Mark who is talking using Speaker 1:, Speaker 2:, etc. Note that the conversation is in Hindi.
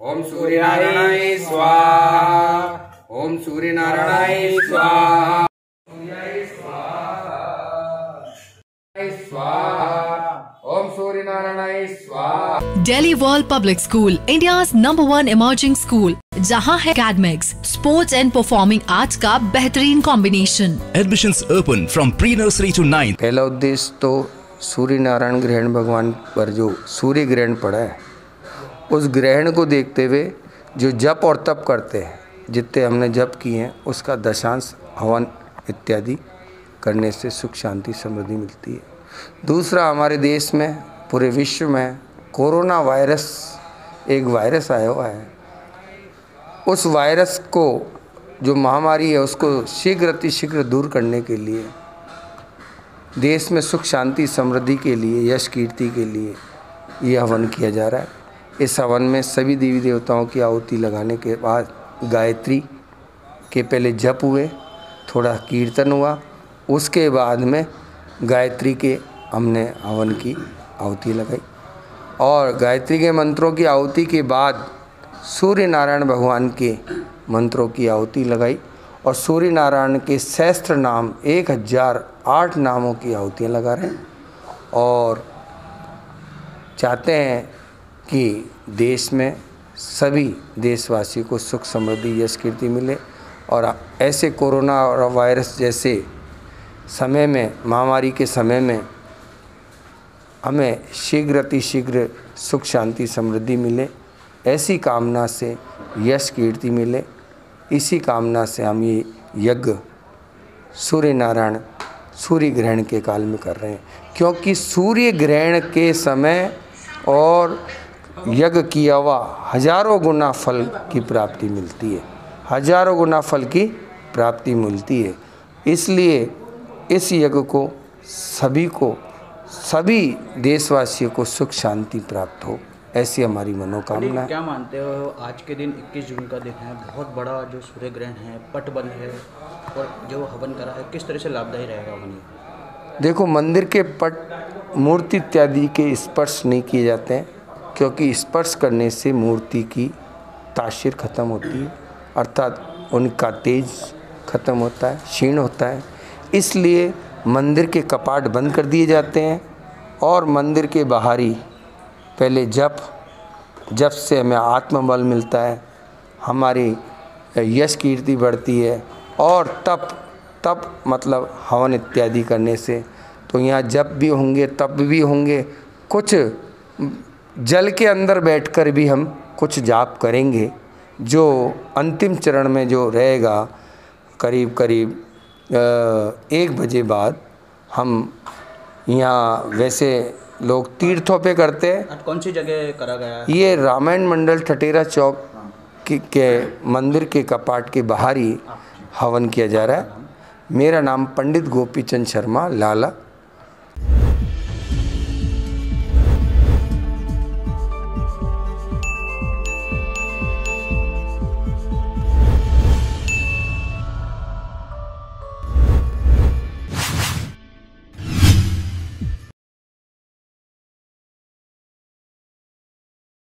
Speaker 1: ओम सूर्य नारायण स्वाहा। ओम सूर्य नारायण स्वाहा।
Speaker 2: Daily world public school India number one emerging school जहाँ है academics sports and performing arts का बेहतरीन combination
Speaker 3: admission open from pre nursery to nine
Speaker 1: पहला उद्देश्य तो सूर्य नारायण ग्रहण भगवान पर जो सूर्य ग्रहण पड़ा है उस ग्रहण को देखते हुए जो जप और तप करते हैं, जितने हमने जप किए हैं, उसका दशांश हवन इत्यादि करने से सुख, शांति, समृद्धि मिलती है। दूसरा, हमारे देश में, पूरे विश्व में कोरोना वायरस, एक वायरस आया हुआ है। उस वायरस को, जो महामारी है, उसको शीघ्र अतिशीघ्र दूर करने के लिए, देश में सुख, शांति, समृद्धि के लिए, यश, कीर्ति के लिए ये हवन किया जा रहा है। इस हवन में सभी देवी देवताओं की आहुति लगाने के बाद गायत्री के पहले जप हुए, थोड़ा कीर्तन हुआ। उसके बाद में गायत्री के हमने हवन की आहुति लगाई। और गायत्री के मंत्रों की आहुति के बाद सूर्य नारायण भगवान के मंत्रों की आहुति लगाई और सूर्य नारायण के सहस्त्र नाम, एक हज़ार आठ नामों की आहुतियाँ लगा रहे हैं। और चाहते हैं कि देश में सभी देशवासी को सुख, समृद्धि, यश, कीर्ति मिले और ऐसे कोरोना और वायरस जैसे समय में, महामारी के समय में हमें शीघ्र, अतिशीघ्र सुख, शांति, समृद्धि मिले। ऐसी कामना से यश, कीर्ति मिले। इसी कामना से हम ये यज्ञ सूर्य नारायण सूर्य ग्रहण के काल में कर रहे हैं। क्योंकि सूर्य ग्रहण के समय और यज्ञ किया हुआ हज़ारों गुना फल की प्राप्ति मिलती है। हज़ारों गुना फल की प्राप्ति मिलती है। इसलिए इस यज्ञ को सभी को सभी देशवासियों को सुख शांति प्राप्त हो। ऐसी हमारी मनोकामना
Speaker 4: क्या मानते हो? आज के दिन 21 जून का दिन है। बहुत बड़ा जो सूर्य ग्रहण है पट बंद है और जो हवन करा है किस तरह से लाभदायी रहेगा हवन
Speaker 1: देखो मंदिर के पट मूर्ति इत्यादि के स्पर्श नहीं किए जाते हैं। क्योंकि स्पर्श करने से मूर्ति की ताशिर खत्म होती है, अर्थात उनका तेज खत्म होता है, क्षीण होता है। इसलिए मंदिर के कपाट बंद कर दिए जाते हैं और मंदिर के बाहरी पहले जप जप से हमें आत्मबल मिलता है, हमारी यश कीर्ति बढ़ती है और तप तप मतलब हवन इत्यादि करने से। तो यहाँ जप भी होंगे, तप भी होंगे, कुछ जल के अंदर बैठकर भी हम कुछ जाप करेंगे जो अंतिम चरण में जो रहेगा करीब करीब एक बजे बाद हम यहाँ वैसे लोग तीर्थों पे करते हैं।
Speaker 4: कौन सी जगह करा गया है?
Speaker 1: ये रामायण मंडल ठटेरा चौक के, के मंदिर के कपाट के बाहर ही हवन किया जा रहा है। मेरा नाम पंडित गोपीचंद शर्मा लाला।